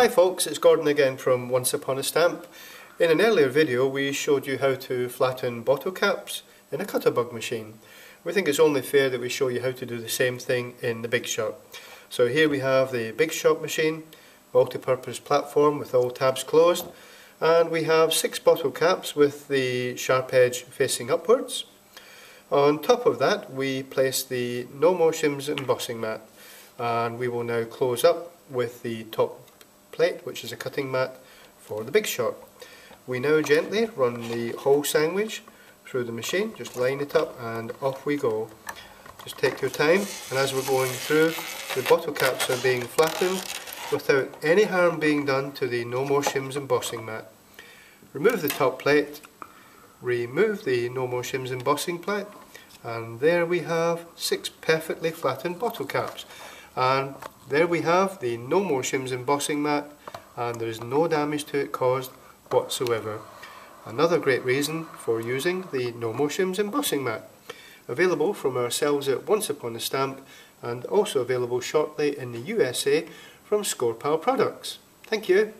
Hi folks, it's Gordon again from Once Upon a Stamp. In an earlier video we showed you how to flatten bottle caps in a Cuttlebug machine. We think it's only fair that we show you how to do the same thing in the Big Shot. So here we have the Big Shot machine, multi-purpose platform with all tabs closed and we have six bottle caps with the sharp edge facing upwards. On top of that we place the No Shims embossing mat and we will now close up with the top plate which is a cutting mat for the big shot. We now gently run the whole sandwich through the machine, just line it up and off we go. Just take your time and as we're going through the bottle caps are being flattened without any harm being done to the No More Shims embossing mat. Remove the top plate, remove the No More Shims embossing plate and there we have six perfectly flattened bottle caps and there we have the No More Shims embossing mat and there is no damage to it caused whatsoever. Another great reason for using the No More Shims embossing mat. Available from ourselves at Once Upon a Stamp and also available shortly in the USA from Scor-Pal Products. Thank you.